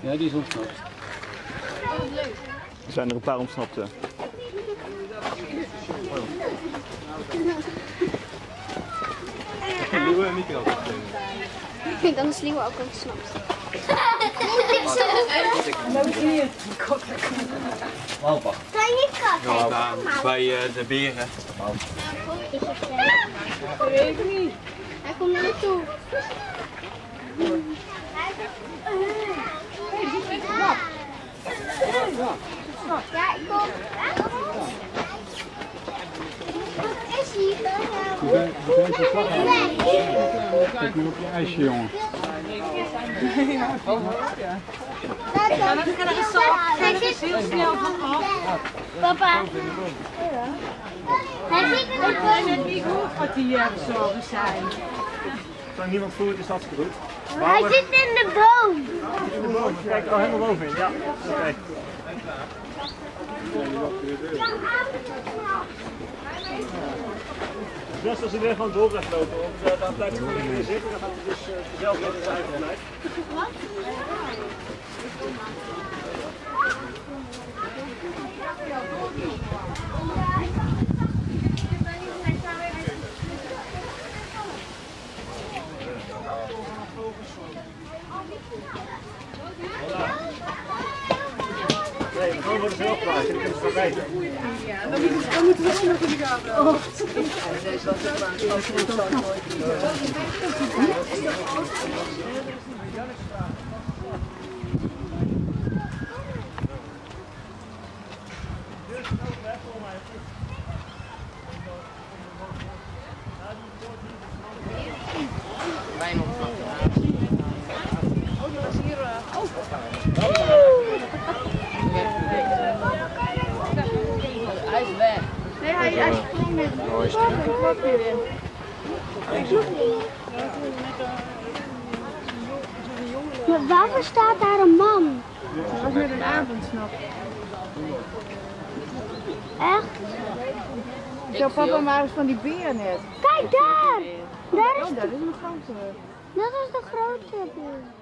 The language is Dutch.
Ja, die is ontsnapt. Er zijn er een paar ontsnapte. Nieuwe micro. Dan is Leeuw ook ontsnapt. Walpa. Kan je niet katten? Ja, bij eh, de beren. Dat weet ik niet. Hij komt naar me toe. Ja, ik kom. Wat is hier? Kijk nu op je ijsje, jongen. Hij zit heel snel Papa. Hij zit boom. niet goed wat die zorgen zijn. Zolang niemand voelt, is dat goed. Hij zit in de boom. In de boom, kijk er al helemaal bovenin. Ja, oké. Het beste als hij weer gewoon door blijft lopen, want uh, dan blijft hij gewoon lekker zitten. Dan gaat hij dus uh, zelf met zijn eigen gelijk. Nee, dan gewoon worden ze zelf klaar. Jullie kunnen het verbijten. Nee, hij, hij sprong net. Ik klap weer in. Maar waarvoor staat daar een man? Dat was net een avondsnap. Echt? Zo papa maar eens van die beer net. Kijk daar! Daar is, Oh, dat is een grote. dat is de grote beer.